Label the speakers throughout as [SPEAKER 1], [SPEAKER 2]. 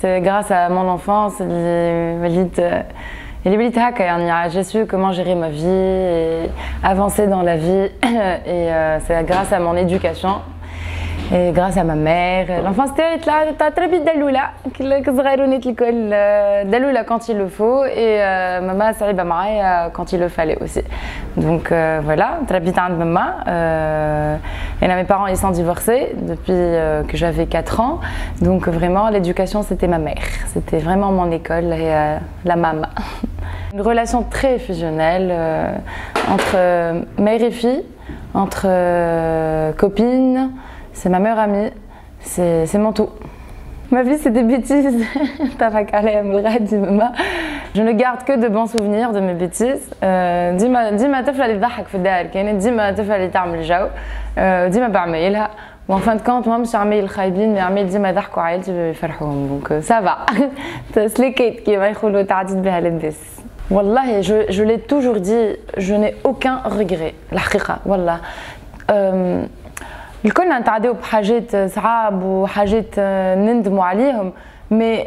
[SPEAKER 1] c'est grâce à mon enfance j'ai su comment gérer ma vie et avancer dans la vie. Et c'est grâce à mon éducation et grâce à ma mère l'enfance t'as très vite daloula daloula quand il le faut et maman صعيبه معايا quand il le fallait aussi donc euh, voilà très vite maman euh, et là mes parents ils sont divorcés depuis euh, que j'avais 4 ans donc vraiment l'éducation c'était ma mère c'était vraiment mon école et la maman une relation très fusionnelle entre mère et fille entre copines c'est ma meilleure amie, c'est mon tout. Ma vie, c'est des bêtises. Je ne garde que de bons souvenirs de mes bêtises. ديما ديما طفله اللي تضحك في الدار كانت ديما طفله اللي تعمل جو ديما بعمايلها وان فان كونت ما مش عمايل خايبين مي عمايل ديما يضحكوا عائلتي ويفرحوهم دونك سافا سليكيت كيما يقولوا تعديت بها للبس والله je, je l'ai toujours dit je n'ai aucun regret الحقيقه والله الكلنا نتعداو بحاجات صعاب وحاجات نندموا عليهم مي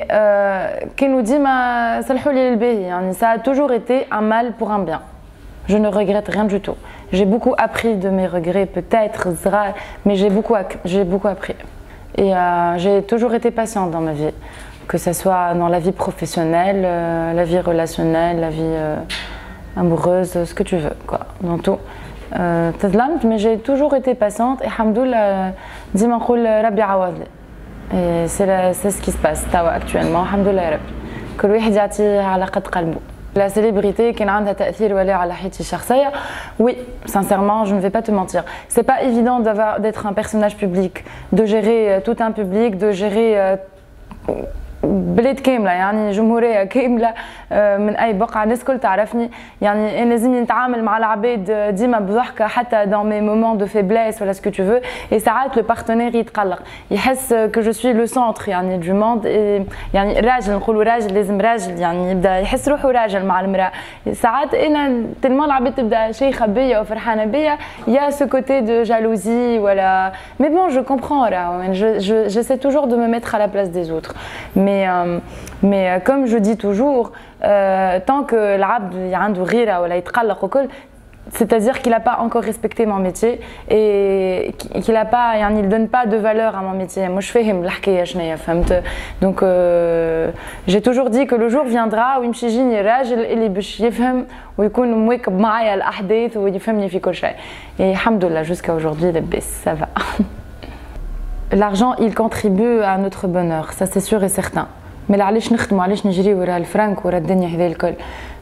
[SPEAKER 1] كانوا ديما صلحوا لي للباهي يعني ça a toujours été un mal pour un bien je ne regrette rien du tout j'ai beaucoup appris de mes regrets peut-être mais j'ai beaucoup j'ai beaucoup appris et euh, j'ai toujours été patiente dans ma vie que ce soit dans la vie professionnelle euh, la vie relationnelle la vie euh, amoureuse ce que tu veux quoi dans tout تظلمت mais j'ai toujours été patiente et الحمد لله ديما نقول ربي عوض لي et c'est ce qui se passe توا actuellement الحمد لله يا ربي كل واحد يعطيه على قد قلبه La célébrité كان عندها تأثير ولا على حياتي الشخصية Oui, sincèrement, je ne vais pas te mentir. C'est pas évident d'être un personnage public, de gérer tout un public, de gérer بلاد كاملة يعني جمهورية كاملة من أي بقعة. الناس الكل تعرفني يعني أنا لازمني نتعامل مع العباد ديما بضحكه حتى دون مي مومون دو فيبليس ولا سكو تو فو اي ساعات لو بارتنير يتقلق. يحس كو جو سوي لو سونتر يعني دو موند يعني راجل نقولوا راجل لازم راجل يعني يبدأ يحس روحه راجل مع المرأة. ساعات أنا تلمون العباد تبدأ شيخة بيا وفرحانه بيا. يا سو كوتي دو جالوزي ولا. مي بون جو كومبرون راه j'essaie toujours de me mettre à la place des autres. Mais Mais, euh, mais euh, comme je dis toujours, euh, tant que l'abd عنده غيرة ولا يتقلق وكل c'est-à-dire qu'il n'a pas encore respecté mon métier et qu'il a pas يعني il donne pas de valeur à mon métier مش فاهم الحكايه شنيا فهمت donc euh, j'ai toujours dit que le jour viendra où يمشي يجيني راجل اللي باش يفهم ويكون مواكب معايا الاحداث ويفهمني في كل شيء et الحمد لله jusqu'à aujourd'hui لبس ça va L'argent, il contribue à notre bonheur, ça c'est sûr et certain. Mais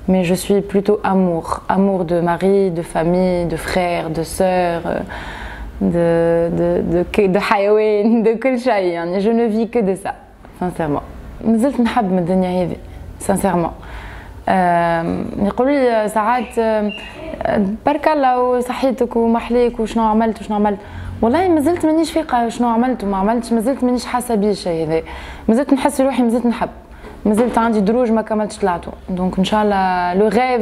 [SPEAKER 1] mais je suis plutôt amour, amour de mari, de famille, de frère, de sœur, de de de de de كل شيء je ne vis que de ça sincèrement مازلت نحب من الدنيا هذه sincèrement يقولوا لي ساعات بارك الله وصحيتك ومحليك وشنو عملت وشنو عملت والله ما زلت مانيش فايقة شنو عملت وما عملتش ما زلت مانيش حاسة بيه الشيء هذا ما زلت نحس روحي ما زلت نحب. ما زلت عندي دروج ما كملتش طلعته دونك إن شاء الله لو غيف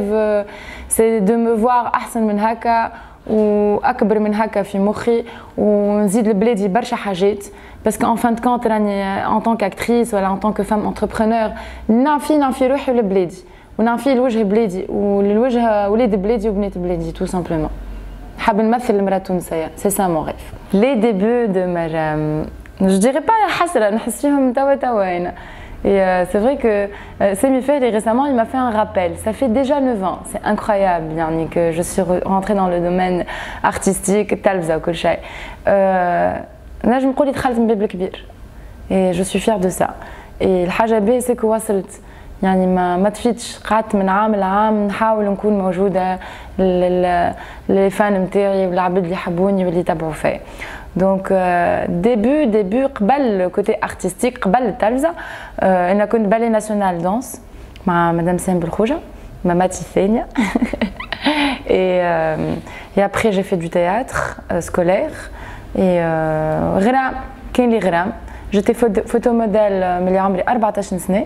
[SPEAKER 1] سي دو مو فوار أحسن من هكا وأكبر من هكا في مخي ونزيد لبلادي برشا حاجات. باسكو ان فان كونت راني ان طونك اكتريس ولا ان طونك فام انتربرونور نعفي نعفي روحي ولبلادي. ونعفي لوجه بلادي وللوجه ولاد بلادي وبنات بلادي تو سامبلومون حاب نمثل المراه التونسيه سي سا مون غيف لي ديبو دو مرام جو ديري با حسره نحس فيهم توا توا هنا Et euh, c'est vrai que euh, Semi Fer, récemment, il m'a fait un rappel. Ça fait déjà 9 ans. C'est incroyable, Yanni, que je suis rentrée dans le domaine artistique, talbza ou kolshay. Là, je me crois que Et je suis fière de ça. Et le hajabé, c'est que وصلت يعني ما ما تفيتش قعدت من عام لعام. نحاول نكون موجودة للفان نتاعي والعباد اللي يحبوني واللي يتبعوا فيا. دونك ديبي ديبي قبل كوتي ارتستيك قبل التلفزة أنا كنت بالي ناسيونال دانس مع مدام سام بالخوجه ماماتي الثانية. Euh, et après j'ai fait du théâtre euh, scolaire. Et غرام كاين لي غرام. جيتي فوتو موديل ملي عمري 14 سنة.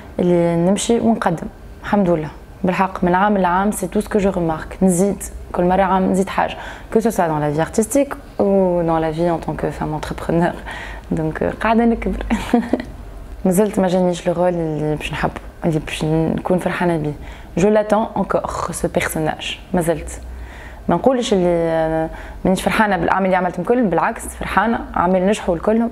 [SPEAKER 1] اللي نمشي ونقدم. الحمد لله. بالحق من عام لعام سي تو سكو جو ريمارك نزيد. كل مرة عام نزيد حاجة. كو سو سوا دون لا في ارتستيك أو دون لا في ان طونك فام انتربرونور دونك قاعدة نكبر. مازلت ما جانيش لو رول اللي باش نحبه اللي باش نكون فرحانة بيه. جو لاتون انكور سو بيرسوناج مازلت ما نقولش اللي مانيش فرحانة بالأعمال اللي عملتهم كل بالعكس فرحانة. اعمال نجحوا الكلهم.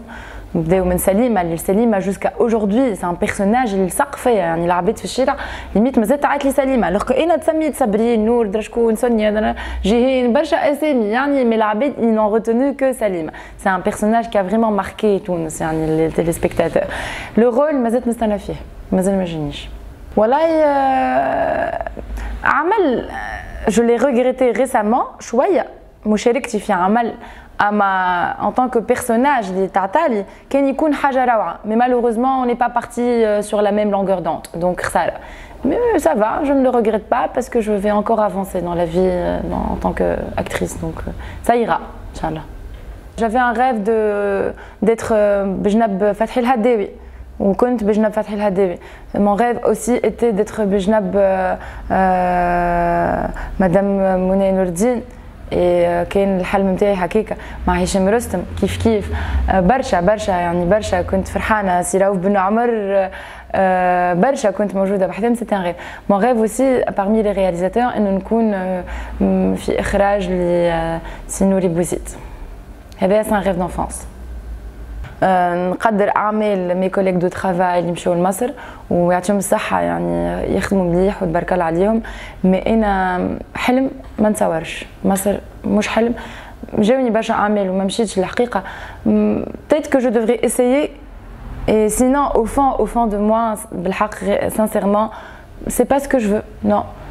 [SPEAKER 1] نبداو من سليمه لسليمه جوسكا اجوردي سي ان بيرسوناج اللي لصق فيا يعني العباد في الشارع ليميت مازال تعيط لي سليمه لوغ انا تسميت صابرين نور درا شكون سونيا جيهين برشا اسامي يعني مي العباد ils n'ont retenu que سليمه سي ان بيرسوناج كي فريمون ماركي تونس يعني لي تيليسبيكتاتور لو رول مازال نستنى فيه مازال ما جانيش والله عمل جو لي ريغريتي ريسامون شويه مشاركتي في عمل اما en tant que personnage اللي تعطالي كان يكون حاجه روعه mais malheureusement on n'est pas parti sur la même longueur d'onde donc خساره mais ça va je ne le regrette pas parce que je vais encore avancer dans la vie en tant qu'actrice donc ça ira inchallah j'avais un rêve de d'être بجنب فتحي الهداوي وكنت بجنب فتحي الهداوي mon rêve aussi était d'être بجنب مدام منى نور الدين كان الحلم نتاعي هكاكا مع هشام رستم كيف كيف؟ برشا برشا يعني برشا. كنت فرحانة. سي رؤوف بن عمر برشا كنت موجودة. بحذاهم سيتي ان ريف مون ريف اوسي بارمي لي رياليزاتور إنه نكون في إخراج لسي نوري بوزيد هذا سي ان ريف دونفونس نقدر اعمال مي كوليك دو ترافاي اللي مشاو لمصر ويعطيهم الصحة يعني يخدموا مليح وتبارك الله عليهم. مي أنا حلم ما نتصورش. مصر مش حلم. جاوني برشا أعمال وما مشيتش الحقيقة peut que je devrais essayer. Et sinon au fond au fond de moi بالحق sincèrement c'est pas ce je veux. Non.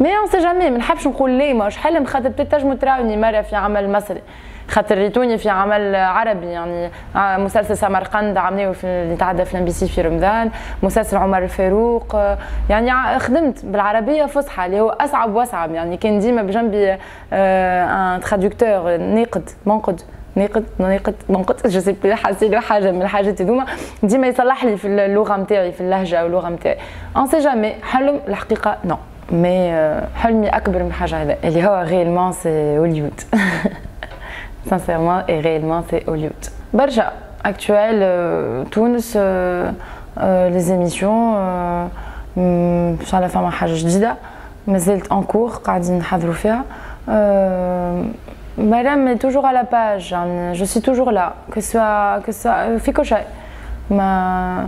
[SPEAKER 1] مي اون سي جامي ما نحبش نقول ليه ماش حلم خاطر تنجموا تراوني مره في عمل مصري خاطر ريتوني في عمل عربي يعني مسلسل سمرقند عملناه في اللي تعدى في بي في رمضان مسلسل عمر الفاروق يعني خدمت بالعربيه فصحى اللي هو اصعب واصعب يعني كان ديما بجنبي ان ترادكتور ناقد منقد ناقد ناقد منقد جو سي بلو حاسين حاجة من الحاجات هذوما ديما يصلح لي في اللغة نتاعي في اللهجه واللغة نتاعي اون سي جامي حلم الحقيقة نو مي حلمي اكبر من حاجه هذا اللي هو غيلمون سي هوليوود sincèrement et réellement c'est Hollywood. برشا actuel تونس les émissions ان شاء الله فما حاجه جديده مازالت ان كور قاعدين نحضروا فيها مادام توجور على باج يعني جو سي توجور لا كو سوا كو سوا في كل شيء ما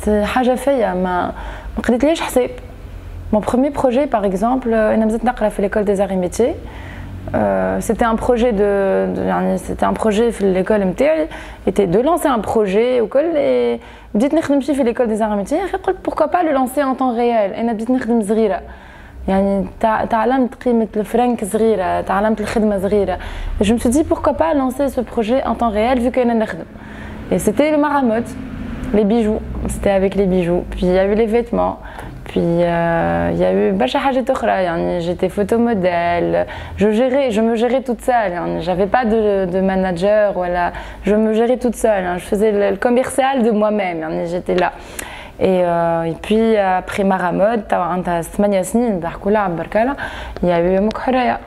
[SPEAKER 1] سي حاجة فيا ما ما قريتليش حساب Mon premier projet, par exemple, أنا fait l'école des arts et métiers. Euh, c'était un projet de, de c'était un projet في l'école MTI était de lancer un projet au col et بديت نخدم شي في l'école des arts et métiers قلت pourquoi pas le lancer en temps réel انا بديت نخدم صغيره يعني تعلمت قيمة الفرنك صغيرة تعلمت الخدمة صغيرة je me suis dit pourquoi pas lancer ce projet en temps réel vu qu'أنا نخدم et c'était le maramote Les bijoux, c'était avec les bijoux. Puis il y a eu les vêtements. Puis euh, il y a eu Bacha j'étais photomodèle, je gérais, je me gérais toute seule, hein. j'avais pas de, manager, voilà. je me gérais toute seule, hein. je faisais le, commercial de moi-même, hein. j'étais là. Et, euh, et, puis après Maramod, il y a eu Mokhoraya.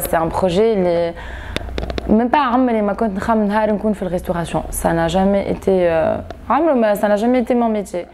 [SPEAKER 1] C'était un projet même pas عمري ما كنت نخمم نهار نكون في الريستوراسيون ça n'a jamais été euh, ça n'a jamais été mon métier